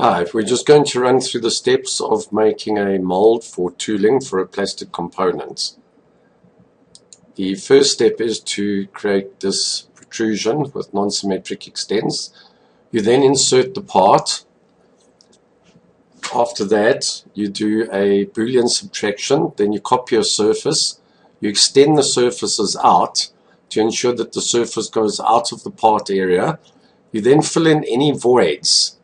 Ah, Hi, we're just going to run through the steps of making a mold for tooling for a plastic component. The first step is to create this protrusion with non-symmetric extents. You then insert the part. After that, you do a Boolean subtraction, then you copy a surface. You extend the surfaces out to ensure that the surface goes out of the part area. You then fill in any voids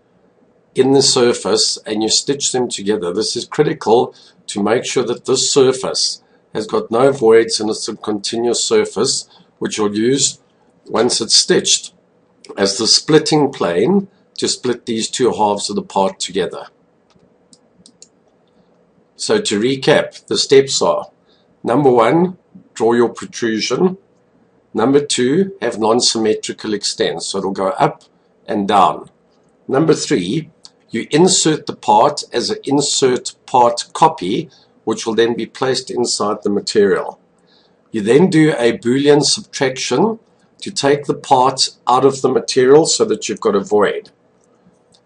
in the surface and you stitch them together. This is critical to make sure that this surface has got no voids and it's a continuous surface which you'll use once it's stitched as the splitting plane to split these two halves of the part together. So to recap, the steps are number one, draw your protrusion. Number two, have non-symmetrical extents, so it'll go up and down. Number three, you insert the part as an insert part copy, which will then be placed inside the material. You then do a Boolean subtraction to take the part out of the material so that you've got a void.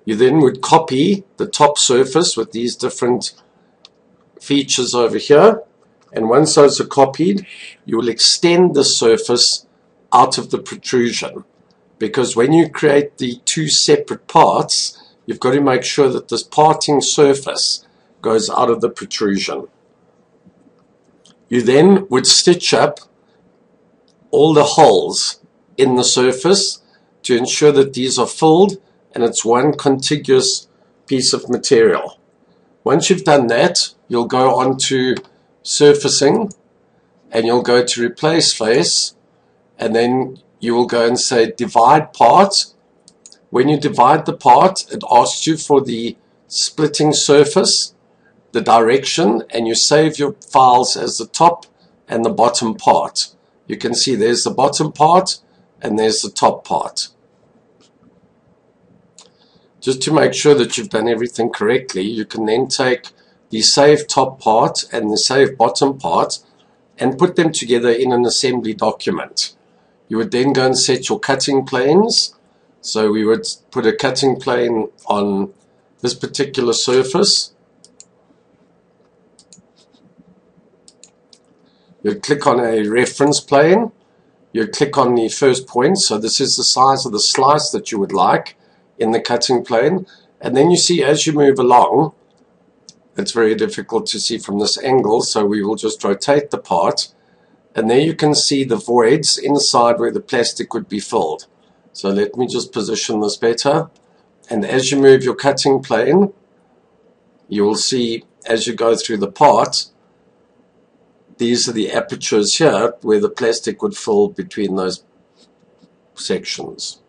You then would copy the top surface with these different features over here. And once those are copied, you will extend the surface out of the protrusion. Because when you create the two separate parts, you've got to make sure that this parting surface goes out of the protrusion. You then would stitch up all the holes in the surface to ensure that these are filled and it's one contiguous piece of material. Once you've done that, you'll go on to surfacing and you'll go to replace face and then you will go and say divide part when you divide the part, it asks you for the splitting surface, the direction, and you save your files as the top and the bottom part. You can see there's the bottom part and there's the top part. Just to make sure that you've done everything correctly, you can then take the save top part and the save bottom part and put them together in an assembly document. You would then go and set your cutting planes so we would put a cutting plane on this particular surface. You'd click on a reference plane. You'd click on the first point. So this is the size of the slice that you would like in the cutting plane. And then you see as you move along, it's very difficult to see from this angle, so we will just rotate the part. And there you can see the voids inside where the plastic would be filled. So let me just position this better. And as you move your cutting plane, you will see as you go through the part, these are the apertures here where the plastic would fill between those sections.